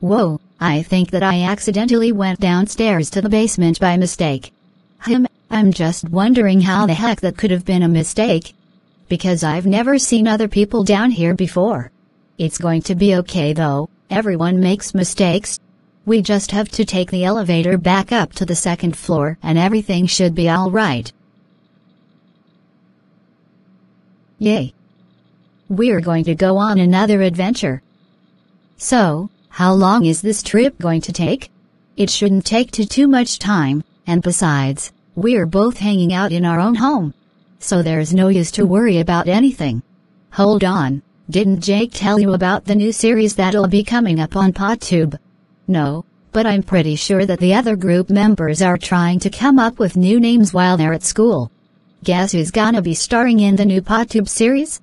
Whoa, I think that I accidentally went downstairs to the basement by mistake. Him, I'm just wondering how the heck that could have been a mistake. Because I've never seen other people down here before. It's going to be okay though, everyone makes mistakes. We just have to take the elevator back up to the second floor and everything should be alright. Yay! We're going to go on another adventure. So, how long is this trip going to take? It shouldn't take too, too much time, and besides, we're both hanging out in our own home. So there's no use to worry about anything. Hold on, didn't Jake tell you about the new series that'll be coming up on PodTube? No, but I'm pretty sure that the other group members are trying to come up with new names while they're at school. Guess who's gonna be starring in the new PodTube series?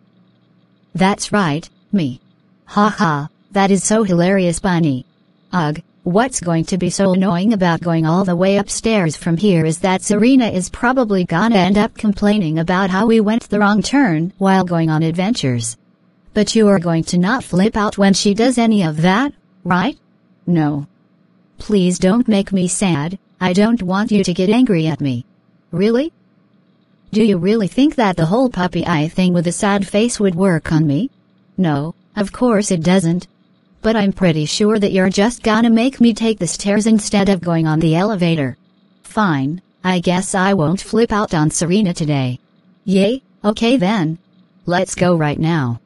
That's right, me. Ha ha, that is so hilarious Bunnie. Ugh, what's going to be so annoying about going all the way upstairs from here is that Serena is probably gonna end up complaining about how we went the wrong turn while going on adventures. But you are going to not flip out when she does any of that, right? No. Please don't make me sad, I don't want you to get angry at me. Really? Do you really think that the whole puppy eye thing with a sad face would work on me? No, of course it doesn't. But I'm pretty sure that you're just gonna make me take the stairs instead of going on the elevator. Fine, I guess I won't flip out on Serena today. Yay, okay then. Let's go right now.